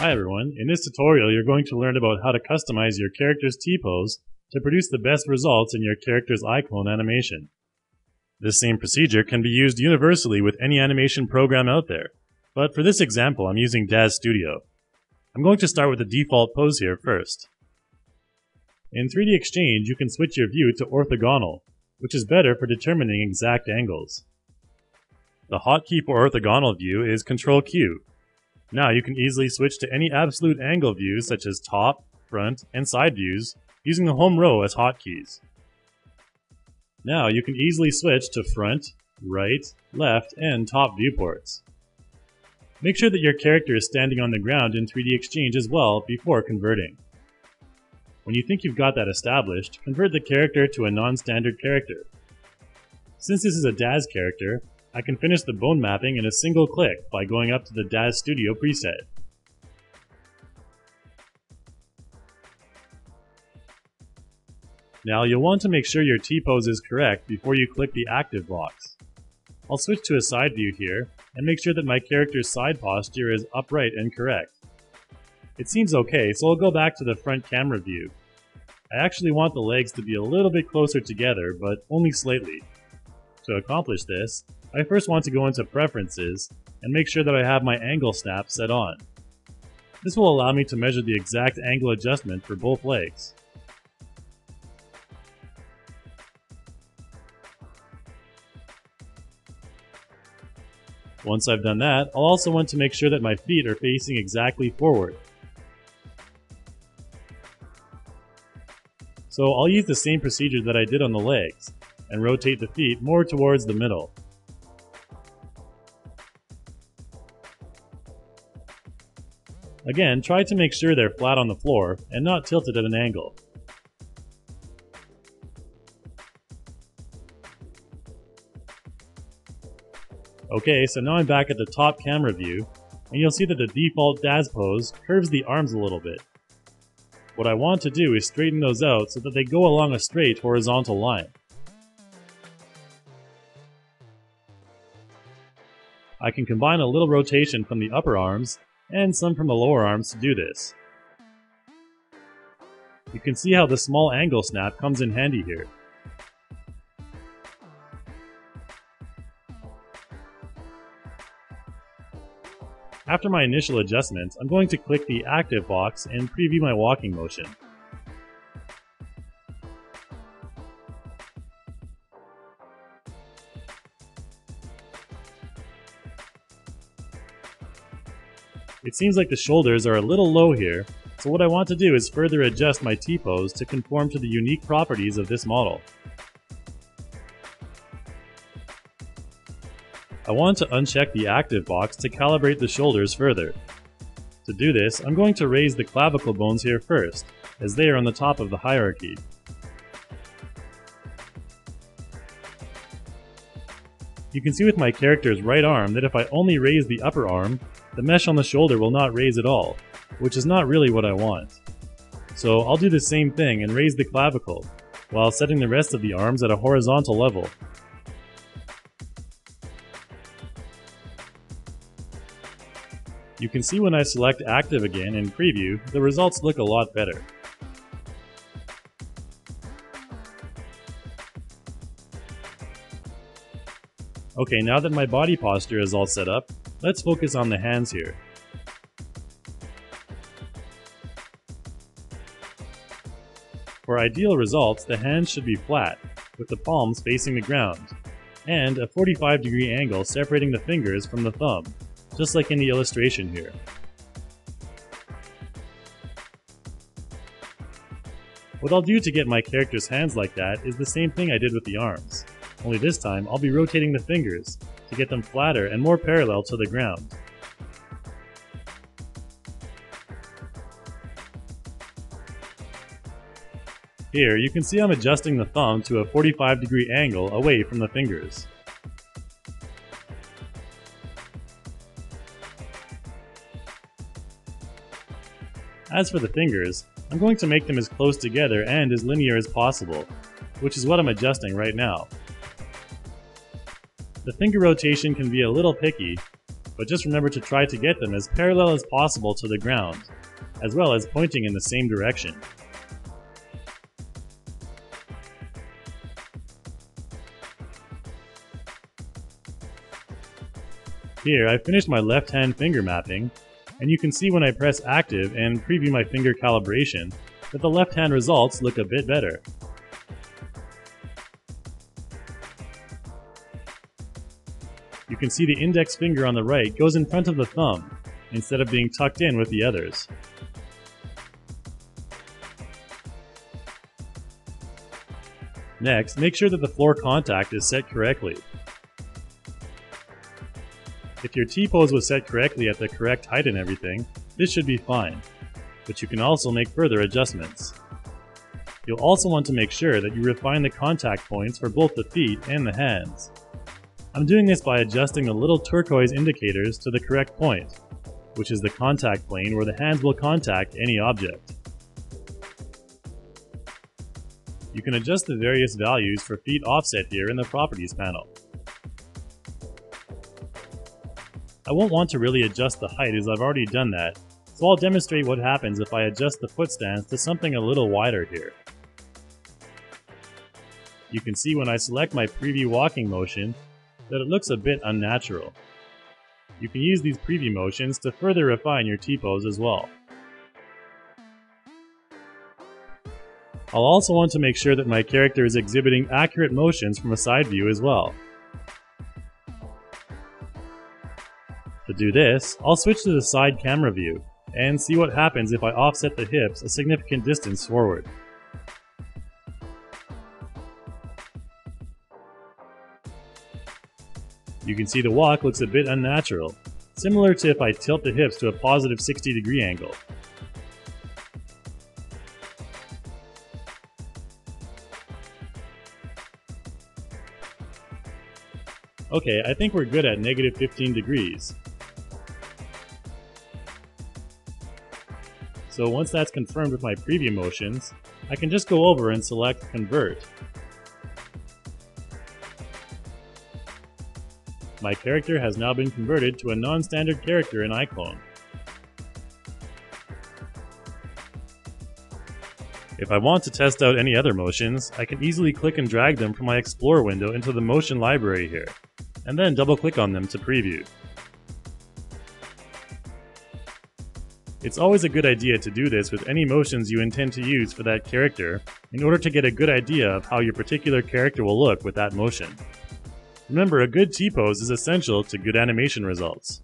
Hi everyone, in this tutorial you're going to learn about how to customize your character's T-pose to produce the best results in your character's iClone animation. This same procedure can be used universally with any animation program out there, but for this example I'm using Daz Studio. I'm going to start with the default pose here first. In 3DXchange you can switch your view to orthogonal, which is better for determining exact angles. The hotkey for orthogonal view is Ctrl Q, now you can easily switch to any absolute angle views such as top, front, and side views using the home row as hotkeys. Now you can easily switch to front, right, left, and top viewports. Make sure that your character is standing on the ground in 3DXchange as well before converting. When you think you've got that established, convert the character to a non-standard character. Since this is a Daz character, I can finish the bone mapping in a single click by going up to the Daz Studio preset. Now you'll want to make sure your T-pose is correct before you click the active box. I'll switch to a side view here and make sure that my character's side posture is upright and correct. It seems okay, so I'll go back to the front camera view. I actually want the legs to be a little bit closer together, but only slightly. To accomplish this, I first want to go into Preferences and make sure that I have my angle snap set on. This will allow me to measure the exact angle adjustment for both legs. Once I've done that, I'll also want to make sure that my feet are facing exactly forward. So I'll use the same procedure that I did on the legs, and rotate the feet more towards the middle. Again, try to make sure they're flat on the floor and not tilted at an angle. Okay, so now I'm back at the top camera view, and you'll see that the default Daz pose curves the arms a little bit. What I want to do is straighten those out so that they go along a straight horizontal line. I can combine a little rotation from the upper arms and some from the lower arms to do this. You can see how the small angle snap comes in handy here. After my initial adjustments, I'm going to click the active box and preview my walking motion. It seems like the shoulders are a little low here, so what I want to do is further adjust my T-pose to conform to the unique properties of this model. I want to uncheck the active box to calibrate the shoulders further. To do this, I'm going to raise the clavicle bones here first, as they are on the top of the hierarchy. You can see with my character's right arm that if I only raise the upper arm, the mesh on the shoulder will not raise at all, which is not really what I want. So I'll do the same thing and raise the clavicle, while setting the rest of the arms at a horizontal level. You can see when I select active again in preview, the results look a lot better. Okay, now that my body posture is all set up, let's focus on the hands here. For ideal results, the hands should be flat, with the palms facing the ground, and a 45 degree angle separating the fingers from the thumb, just like in the illustration here. What I'll do to get my character's hands like that is the same thing I did with the arms only this time I'll be rotating the fingers to get them flatter and more parallel to the ground. Here, you can see I'm adjusting the thumb to a 45 degree angle away from the fingers. As for the fingers, I'm going to make them as close together and as linear as possible, which is what I'm adjusting right now. The finger rotation can be a little picky, but just remember to try to get them as parallel as possible to the ground, as well as pointing in the same direction. Here, I've finished my left hand finger mapping, and you can see when I press active and preview my finger calibration that the left hand results look a bit better. Can see the index finger on the right goes in front of the thumb, instead of being tucked in with the others. Next, make sure that the floor contact is set correctly. If your T-pose was set correctly at the correct height and everything, this should be fine, but you can also make further adjustments. You'll also want to make sure that you refine the contact points for both the feet and the hands. I'm doing this by adjusting the little turquoise indicators to the correct point, which is the contact plane where the hands will contact any object. You can adjust the various values for feet offset here in the Properties panel. I won't want to really adjust the height as I've already done that, so I'll demonstrate what happens if I adjust the foot stance to something a little wider here. You can see when I select my preview walking motion that it looks a bit unnatural. You can use these preview motions to further refine your T-pose as well. I'll also want to make sure that my character is exhibiting accurate motions from a side view as well. To do this, I'll switch to the side camera view, and see what happens if I offset the hips a significant distance forward. You can see the walk looks a bit unnatural, similar to if I tilt the hips to a positive 60 degree angle. Okay, I think we're good at negative 15 degrees. So once that's confirmed with my preview motions, I can just go over and select Convert. My character has now been converted to a non-standard character in iClone. If I want to test out any other motions, I can easily click and drag them from my Explorer window into the motion library here, and then double click on them to preview. It's always a good idea to do this with any motions you intend to use for that character in order to get a good idea of how your particular character will look with that motion. Remember, a good T-pose is essential to good animation results.